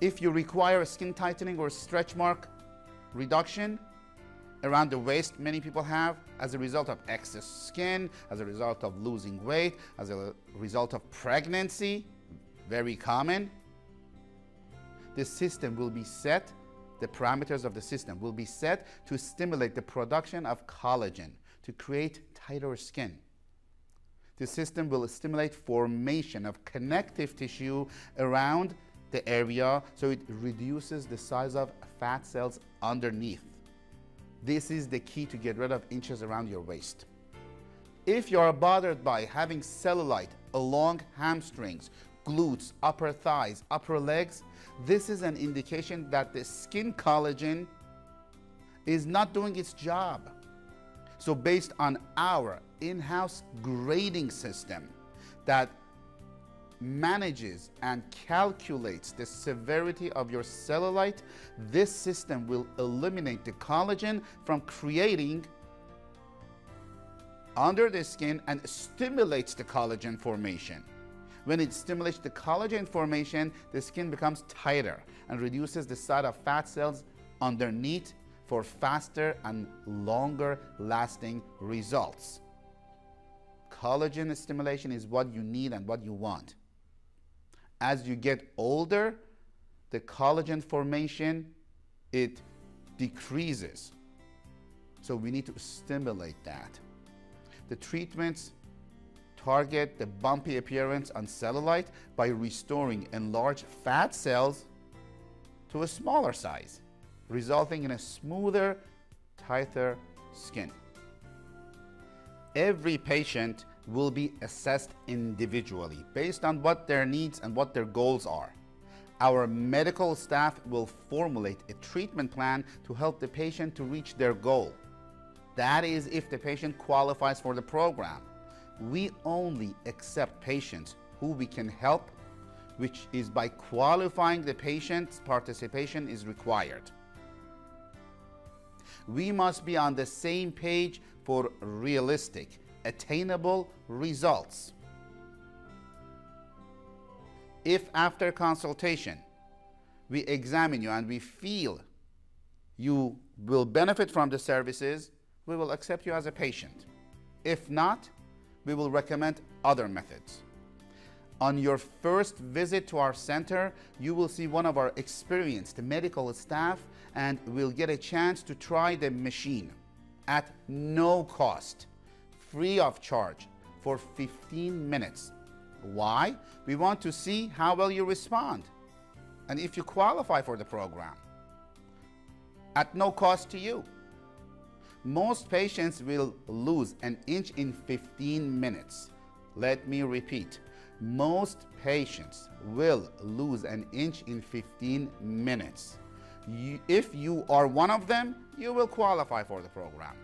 If you require a skin tightening or stretch mark reduction around the waist, many people have as a result of excess skin, as a result of losing weight, as a result of pregnancy, very common. The system will be set, the parameters of the system will be set to stimulate the production of collagen to create tighter skin. The system will stimulate formation of connective tissue around the area so it reduces the size of fat cells underneath. This is the key to get rid of inches around your waist. If you are bothered by having cellulite along hamstrings, glutes, upper thighs, upper legs, this is an indication that the skin collagen is not doing its job. So based on our in-house grading system that manages and calculates the severity of your cellulite, this system will eliminate the collagen from creating under the skin and stimulates the collagen formation. When it stimulates the collagen formation, the skin becomes tighter and reduces the size of fat cells underneath for faster and longer lasting results. Collagen stimulation is what you need and what you want. As you get older, the collagen formation, it decreases. So we need to stimulate that. The treatments target the bumpy appearance on cellulite by restoring enlarged fat cells to a smaller size resulting in a smoother, tighter skin. Every patient will be assessed individually based on what their needs and what their goals are. Our medical staff will formulate a treatment plan to help the patient to reach their goal. That is if the patient qualifies for the program. We only accept patients who we can help, which is by qualifying the patient's participation is required. We must be on the same page for realistic, attainable results. If after consultation we examine you and we feel you will benefit from the services, we will accept you as a patient. If not, we will recommend other methods. On your first visit to our center, you will see one of our experienced medical staff and will get a chance to try the machine at no cost, free of charge, for 15 minutes. Why? We want to see how well you respond and if you qualify for the program at no cost to you. Most patients will lose an inch in 15 minutes. Let me repeat most patients will lose an inch in 15 minutes. You, if you are one of them, you will qualify for the program.